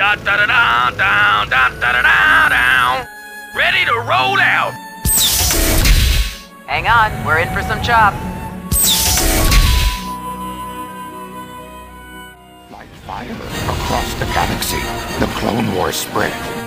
Da da da da down da da da da down. Ready to roll out. Hang on, we're in for some chop. Like fire across the galaxy, the Clone Wars spread.